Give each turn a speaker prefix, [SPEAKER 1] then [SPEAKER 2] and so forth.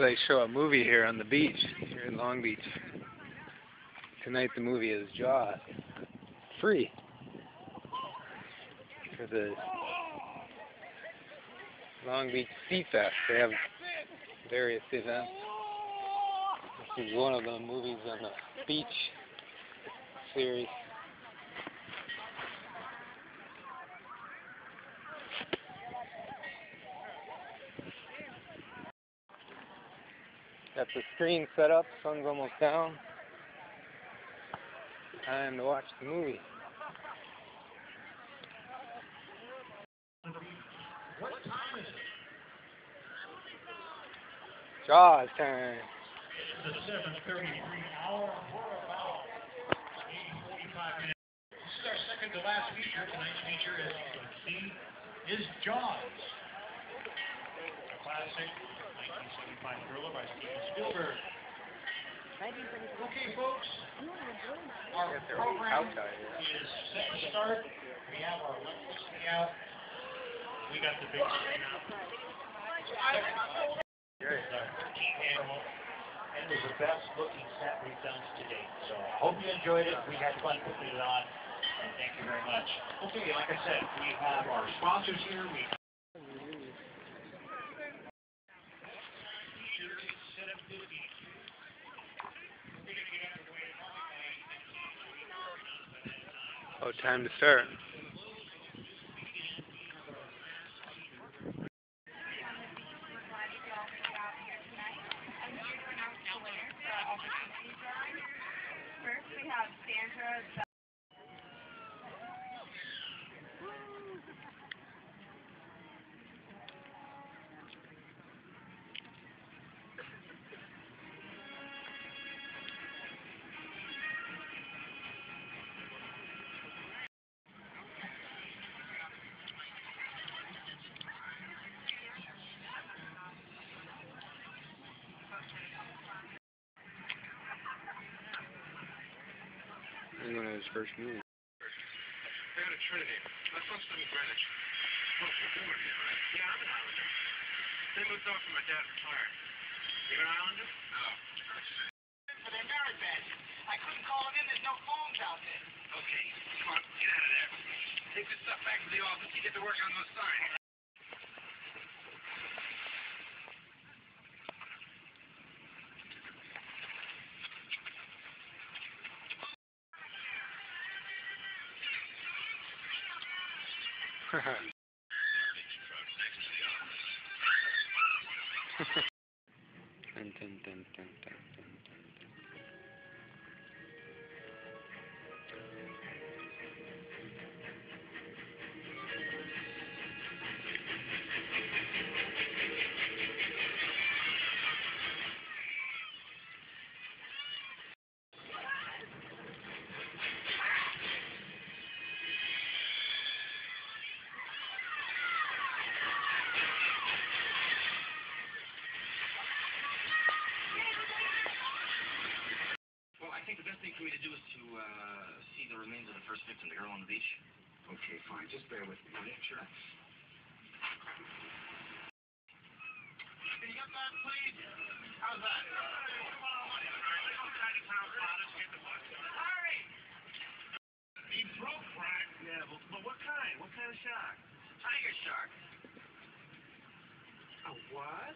[SPEAKER 1] They show a movie here on the beach, here in Long Beach. Tonight the movie is Jaws. Free. For the Long Beach Sea Fest. They have various events. This is one of the movies on the beach series. Got the screen set up, sun's almost down. Time to watch the movie. Jaws time.
[SPEAKER 2] The 7:30 hour. We're about 45 minutes. This is our second to last feature. Tonight's feature, as you can see, is Jaws. A classic 1975 thriller by Steven Spielberg. Okay, folks. Our program is set to start. We have our electricity out. We got the big screen out. And it was the best looking set we've done to date. So I hope you enjoyed it. We had fun putting it on. And thank you very much. Okay, like I said, we have our sponsors here. We
[SPEAKER 1] Oh, time to start. Going to his first.
[SPEAKER 3] They're at Trinity. My folks live in Greenwich. Well, you're born here, right? Yeah, I'm an Islander. They moved off when my dad retired. You're an Islander? No.
[SPEAKER 4] their merit badges. I couldn't call them in. There's no phones out there.
[SPEAKER 3] Okay, come on, get out of there. Take this stuff back to the office. You get to work on those signs.
[SPEAKER 1] Dun, dun, dun,
[SPEAKER 3] for me to do is to uh, see the remains of the first victim, the girl on the beach. Okay, fine. Just bear with me. will you? Sure. Can you get that, please? How's that? Hurry! He broke, Frank. Yeah, but, but what kind? What kind of shark? Tiger shark. A what?